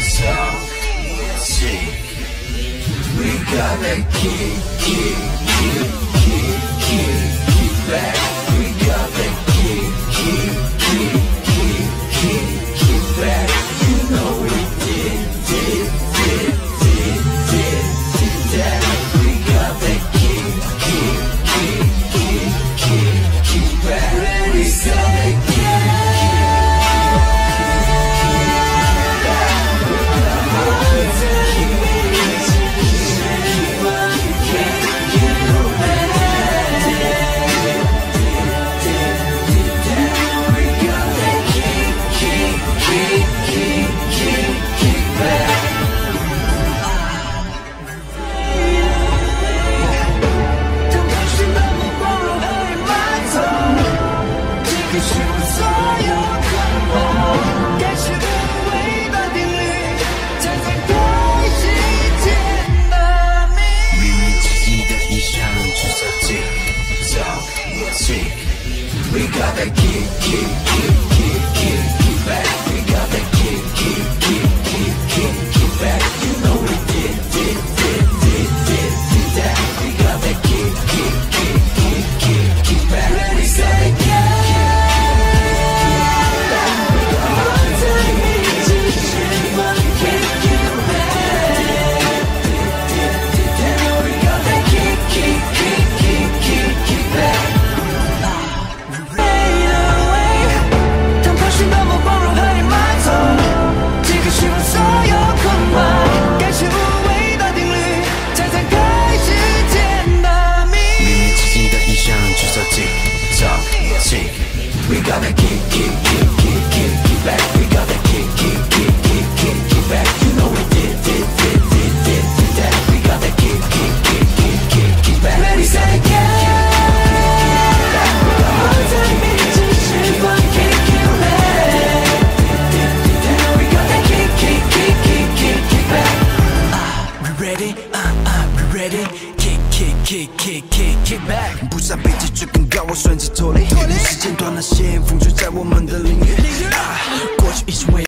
So, we'll see. We gotta keep, keep. We gotta keep, keep, keep kick, kick, kick, kick, kick, kick back. We got that kick, kick, kick, kick, kick, kick back. You know we did, did, did, did, did, did that. We got that kick, kick, kick, kick, kick, kick back. We got that kick. We got that kick, kick, kick, kick, kick, kick back. We ready? Uh uh, we ready? kick kick kick kick kick back，不上辈子最更高，我选择脱离。时间断了线，风吹在我们的领域，过去已成为。